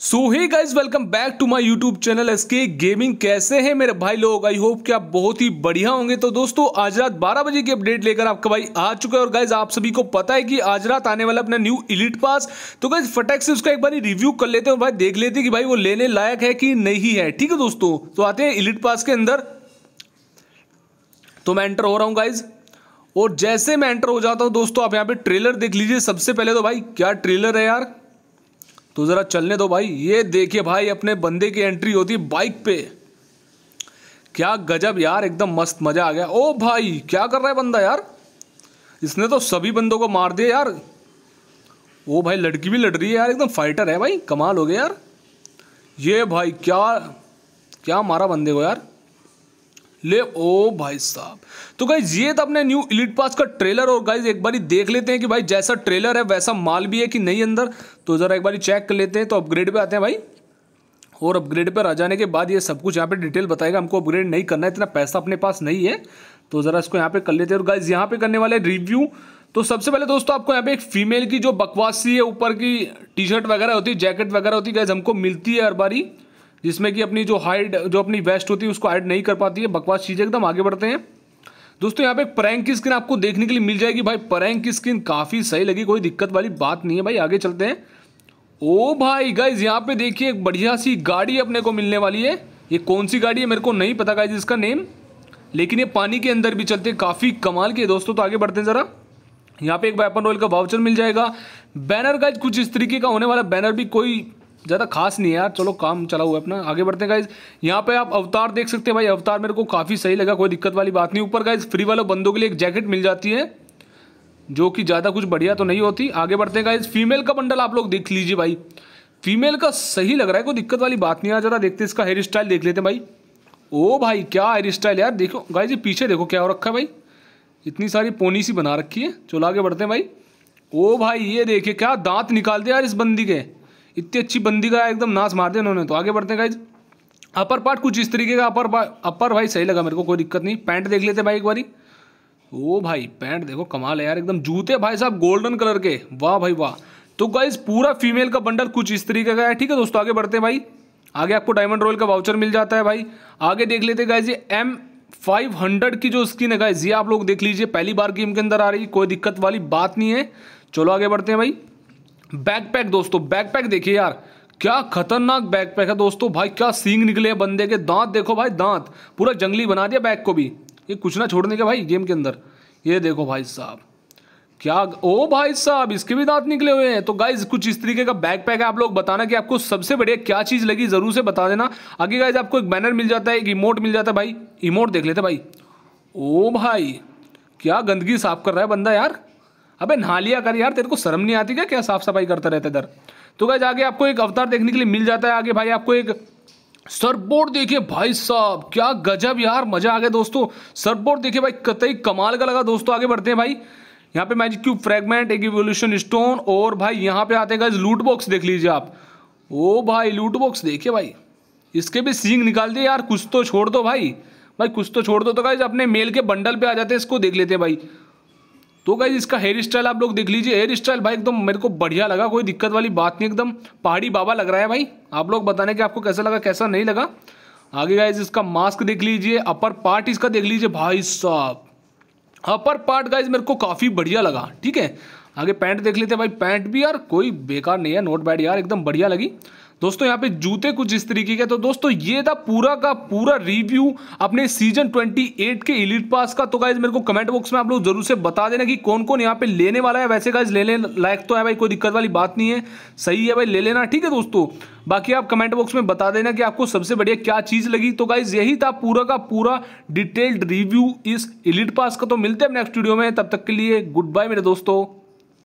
So hey guys welcome back to my YouTube channel S K gaming कैसे हैं मेरे भाई लोग? आई होप कि आप बहुत ही बढ़िया होंगे। तो दोस्तों, आज रात 12 बजे की अपडेट लेकर आपका भाई आ चुका है। और गाइज़ आप सभी को पता है कि आज रात आने वाला अपना न्यू इलिट पास तो गाइज़ फटक से उसका एक बार रिव्यू कर लेते हैं और भाई देख लेते हैं कि भाई वो लेने लायक है कि नहीं है। ठीक है दोस्तों? तो आते हैं इलिट पास के अंदर। तो मैं एंटर हो रहा हूँ गाइज़ और जैसे मैं एंटर हो जाता हूँ दोस्तों, आप यहाँ पे ट्रेलर देख लीजिए। सबसे पहले तो भाई, क्या ट्रेलर है यार? तो ज़रा चलने दो भाई। ये देखिए भाई, अपने बंदे की एंट्री होती बाइक पे। क्या गजब यार, एकदम मस्त मज़ा आ गया। ओ भाई, क्या कर रहा है बंदा यार? इसने तो सभी बंदों को मार दिया यार। ओ भाई, लड़की भी लड़ रही है यार, एकदम फाइटर है भाई। कमाल हो गया यार। ये भाई, क्या क्या मारा बंदे को यार? ले, ओ भाई साहब। तो गाइज़ ये था अपने न्यू इलिट पास का ट्रेलर और गाइज़ एक बारी देख लेते हैं कि भाई जैसा ट्रेलर है, वैसा माल भी है कि नहीं अंदर। तो ज़रा एक बारी चेक कर लेते हैं तो अपग्रेड पे आते हैं भाई। और अपग्रेड पर आ जाने के बाद ये सब कुछ यहाँ पे डिटेल बताएगा, हमको अपग्रेड नहीं करना है, इतना पैसा अपने पास नहीं है। तो ज़रा इसको यहाँ पे कर लेते हैं। और गाइज़ यहाँ पे करने वाले रिव्यू तो सबसे पहले दोस्तों, आपको यहाँ पे एक फीमेल की जो बकवासी है, ऊपर की टी शर्ट वगैरह होती है जैकेट वगैरह होती है गाइज़ हमको मिलती है हर बारी। जिसमें कि अपनी जो हाइड जो अपनी वेस्ट होती है, उसको हाइड नहीं कर पाती है। बकवास चीज़ें एकदम आगे बढ़ते हैं। दोस्तों, यहाँ पे प्रैंक की स्किन आपको देखने के लिए मिल जाएगी। भाई प्रैंक की स्किन काफ़ी सही लगी, कोई दिक्कत वाली बात नहीं है। भाई, आगे चलते हैं। ओ भाई गाइज़ यहाँ पे देखिए, एक बढ़िया सी गाड़ी अपने को मिलने वाली है। ये कौन सी गाड़ी है, मेरे को नहीं पता गाइज़ इसका नेम लेकिन ये पानी के अंदर भी चलते हैं। काफ़ी कमाल के दोस्तों। तो आगे बढ़ते हैं ज़रा। यहाँ पे एक वेपन रॉयल का वाउचर मिल जाएगा। बैनर गाइज़ कुछ इस तरीके का होने वाला। बैनर भी कोई ज़्यादा खास नहीं है यार। चलो, काम चला हुआ है अपना। आगे बढ़ते हैं गाइज़ यहाँ पे आप अवतार देख सकते हैं भाई। अवतार मेरे को काफ़ी सही लगा, कोई दिक्कत वाली बात नहीं। ऊपर गाइज़ फ्री वालों बंदों के लिए एक जैकेट मिल जाती है, जो कि ज़्यादा कुछ बढ़िया तो नहीं होती। आगे बढ़ते हैं गाइज़ फीमेल का बंडल आप लोग देख लीजिए भाई। फीमेल का सही लग रहा है, कोई दिक्कत वाली बात नहीं है। जरा देखते इसका हेयर स्टाइल देख लेते हैं भाई। ओ भाई, क्या हेयर स्टाइल यार। देखो गाइज़ पीछे देखो क्या हो रखा है भाई। इतनी सारी पोनी सी बना रखी है। चलो, आगे बढ़ते हैं भाई। ओ भाई, ये देखिए, क्या दांत निकाल दिया यार इस बंदी के। इतनी अच्छी बंदी का एकदम नाश मार दिया उन्होंने तो। आगे बढ़ते हैं गाइज़ अपर पार्ट कुछ इस तरीके का अपर अपर भाई सही लगा मेरे को, कोई दिक्कत नहीं। पैंट देख लेते भाई एक बारी। ओ भाई पैंट देखो, कमाल है यार, एकदम जूते भाई साहब गोल्डन कलर के। वाह भाई वाह। तो गाइज़ पूरा फीमेल का बंडल कुछ इस तरीके का है, ठीक है दोस्तों? आगे बढ़ते हैं भाई। आगे आपको डायमंड रोल का वाउचर मिल जाता है भाई। आगे देख लेते गाइज़ ये एम फाइव हंड्रेड की जो स्किन है गाइज़ ये आप लोग देख लीजिए, पहली बार गेम के अंदर आ रही कोई दिक्कत वाली बात नहीं है। चलो आगे बढ़ते हैं भाई। बैकपैक दोस्तों बैकपैक देखिए यार, क्या खतरनाक बैकपैक है दोस्तों, भाई, क्या सींग निकले हैं बंदे के, दांत देखो भाई, दांत, पूरा जंगली बना दिया बैग को भी, ये कुछ ना छोड़ने के भाई गेम के अंदर, ये देखो भाई साहब, क्या, ओ भाई साहब, इसके भी दांत निकले हुए हैं तो गाइज़ कुछ इस तरीके का बैग पैक है, आप लोग बताना कि आपको सबसे बढ़िया क्या चीज़ लगी, ज़रूर से बता देना, आगे गाइज़ आपको एक बैनर मिल जाता है, एक इमोट मिल जाता है भाई इमोट देख लेते भाई, ओ भाई, क्या गंदगी साफ़ कर रहा है बंदा यार अबे नहा लिया कर यार, तेरे को शर्म नहीं आती क्या? क्या साफ़ सफ़ाई करता रहता इधर? तो गाइज़ आगे आपको एक अवतार देखने के लिए मिल जाता है आगे भाई, आपको एक सरबोर्ड देखिए भाई साहब, क्या गजब यार, मज़ा आ गया दोस्तों। सरबोर्ड देखिए भाई, कतई कमाल का लगा दोस्तों, आगे बढ़ते हैं भाई। यहाँ पे मैजिक क्यूब फ्रेगमेंट एक इवोल्यूशन स्टोन और भाई यहाँ पे आते हैं लूट बॉक्स देख लीजिए आप। ओ भाई लूट बॉक्स देखिए भाई। इसके भी सींग निकाल दिए यार, कुछ तो छोड़ दो भाई। भाई, कुछ तो छोड़ दो तो गाइज़ अपने मेल के बंडल पे आ जाते हैं, इसको देख लेते हैं भाई। तो गाइज़ इसका हेयर स्टाइल आप लोग देख लीजिए। हेयर स्टाइल भाई, एकदम मेरे को बढ़िया लगा। कोई दिक्कत वाली बात नहीं, एकदम पहाड़ी बाबा लग रहा है भाई। आप लोग बताने कि आपको कैसा लगा, कैसा नहीं लगा। आगे गाइज़ इसका मास्क देख लीजिए। अपर पार्ट इसका देख लीजिए। भाई साहब अपर पार्ट गाइज़ मेरे को काफ़ी बढ़िया लगा। ठीक है? आगे पैंट देख लेते हैं भाई। पैंट भी यार कोई बेकार नहीं है। नोट बैड यार, एकदम बढ़िया लगी। दोस्तों, यहाँ पे जूते कुछ इस तरीके के तो दोस्तों, ये था पूरा का पूरा रिव्यू अपने सीज़न 28 के इलीट पास का। तो गाइज़ मेरे को कमेंट बॉक्स में आप लोग ज़रूर से बता देना कि कौन कौन यहाँ पे लेने वाला है। वैसे गाइज़ लेने लायक तो है भाई, कोई दिक्कत वाली बात नहीं है। सही है भाई, ले लेना, ठीक है दोस्तों? बाकी आप कमेंट बॉक्स में बता देना कि आपको सबसे बढ़िया क्या चीज़ लगी। तो गाइज़ यही था पूरा का पूरा डिटेल्ड रिव्यू इस इलीट पास का। तो मिलते हैं नेक्स्ट वीडियो में। तब तक के लिए गुड बाय मेरे दोस्तों।